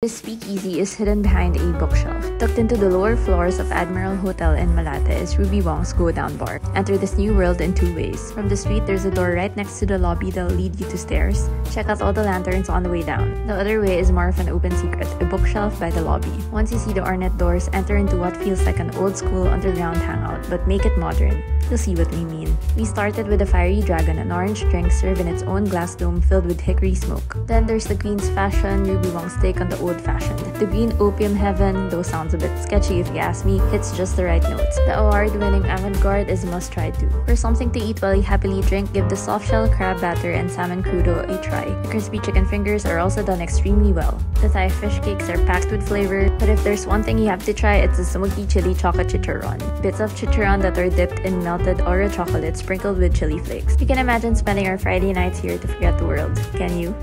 This speakeasy is hidden behind a bookshelf. Tucked into the lower floors of Admiral Hotel in Malate is Ruby Wong's Godown Bar. Enter this new world in two ways. From the street, there's a door right next to the lobby that'll lead you to stairs. Check out all the lanterns on the way down. The other way is more of an open secret, a bookshelf by the lobby. Once you see the ornate doors, enter into what feels like an old school underground hangout, but make it modern. You'll see what we mean. We started with a fiery dragon, an orange drink served in its own glass dome filled with hickory smoke. Then there's the Queen's fashion, Ruby Wong's take on the old fashioned. The green opium heaven, though sounds a bit sketchy if you ask me, hits just the right notes. The award winning avant garde is a must try too. For something to eat while you happily drink, give the soft shell crab batter and salmon crudo a try. The crispy chicken fingers are also done extremely well. The Thai fish cakes are packed with flavor, but if there's one thing you have to try, it's the smoky chili chocolate chicharron. Bits of chicharron that are dipped in melted Oreo chocolate sprinkled with chili flakes. You can imagine spending our Friday nights here to forget the world, can you?